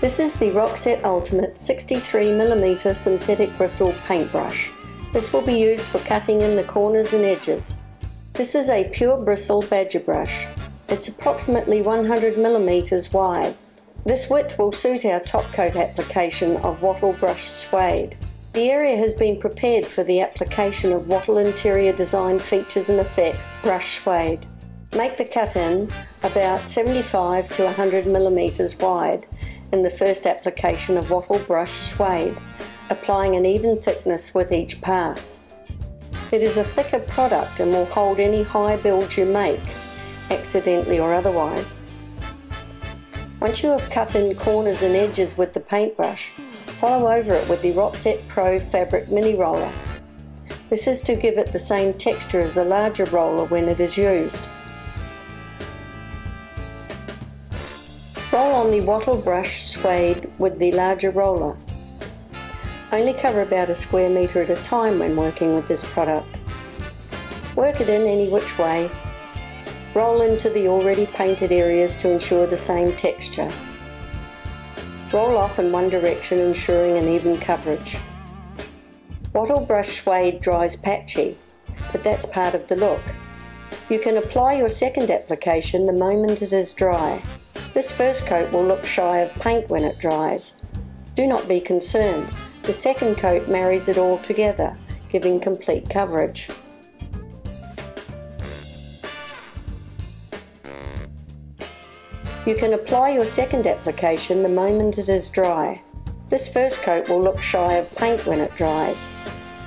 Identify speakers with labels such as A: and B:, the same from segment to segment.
A: This is the Roxette Ultimate 63mm synthetic bristle paintbrush. This will be used for cutting in the corners and edges. This is a pure bristle badger brush. It's approximately 100mm wide. This width will suit our top coat application of Wattyl brushed suede. The area has been prepared for the application of Wattyl interior design features and effects brush suede. Make the cut in about 75 to 100 millimeters wide in the first application of Wattyl brush suede, applying an even thickness with each pass. It is a thicker product and will hold any high build you make, accidentally or otherwise. Once you have cut in corners and edges with the paintbrush, follow over it with the Roxette Pro Fabric Mini Roller. This is to give it the same texture as the larger roller when it is used. Roll on the Wattyl brush suede with the larger roller. Only cover about a square metre at a time when working with this product. Work it in any which way. Roll into the already painted areas to ensure the same texture. Roll off in one direction ensuring an even coverage. Wattyl brush suede dries patchy, but that's part of the look. You can apply your second application the moment it is dry. This first coat will look shy of paint when it dries. Do not be concerned, the second coat marries it all together, giving complete coverage. You can apply your second application the moment it is dry. This first coat will look shy of paint when it dries.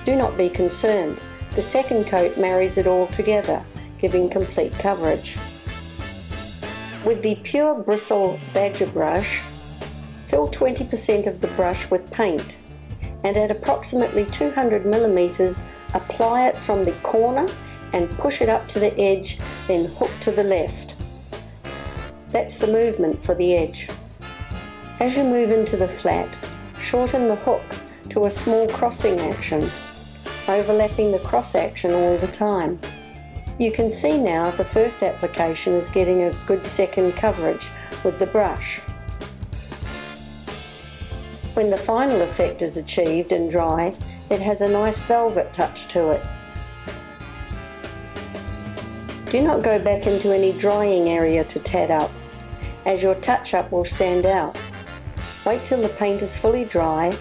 A: Do not be concerned, the second coat marries it all together, giving complete coverage. With the Pure Bristle Badger brush, fill 20% of the brush with paint and at approximately 200 millimeters apply it from the corner and push it up to the edge then hook to the left. That's the movement for the edge. As you move into the flat, shorten the hook to a small crossing action, overlapping the cross action all the time. You can see now the first application is getting a good second coverage with the brush. When the final effect is achieved and dry, it has a nice velvet touch to it. Do not go back into any drying area to tat up, as your touch-up will stand out. Wait till the paint is fully dry,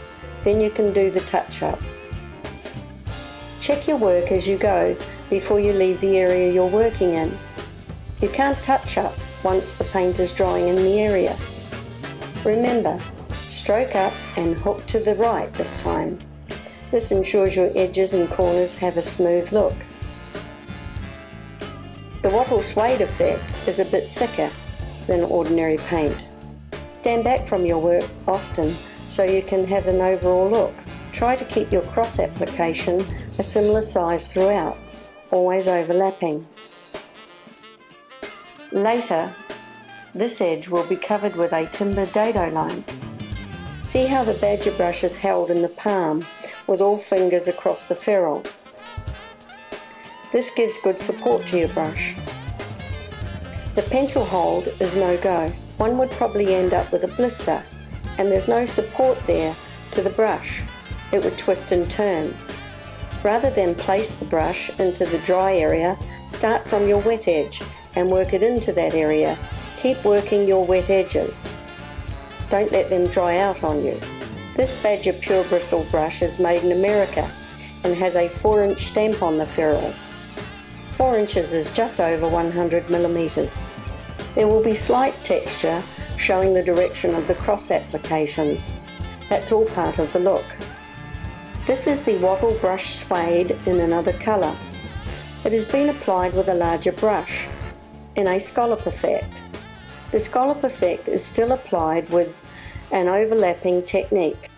A: then you can do the touch-up. Check your work as you go before you leave the area you're working in. You can't touch up once the paint is drying in the area. Remember, stroke up and hook to the right this time. This ensures your edges and corners have a smooth look. The Wattyl suede effect is a bit thicker than ordinary paint. Stand back from your work often so you can have an overall look. Try to keep your cross application a similar size throughout always overlapping. Later, this edge will be covered with a timber dado line. See how the badger brush is held in the palm with all fingers across the ferrule. This gives good support to your brush. The pencil hold is no go. One would probably end up with a blister and there's no support there to the brush. It would twist and turn. Rather than place the brush into the dry area, start from your wet edge and work it into that area. Keep working your wet edges. Don't let them dry out on you. This Badger Pure Bristle brush is made in America and has a 4 inch stamp on the ferrule. 4 inches is just over 100 millimeters. There will be slight texture showing the direction of the cross applications. That's all part of the look. This is the Wattyl brush suede in another colour. It has been applied with a larger brush in a scallop effect. The scallop effect is still applied with an overlapping technique.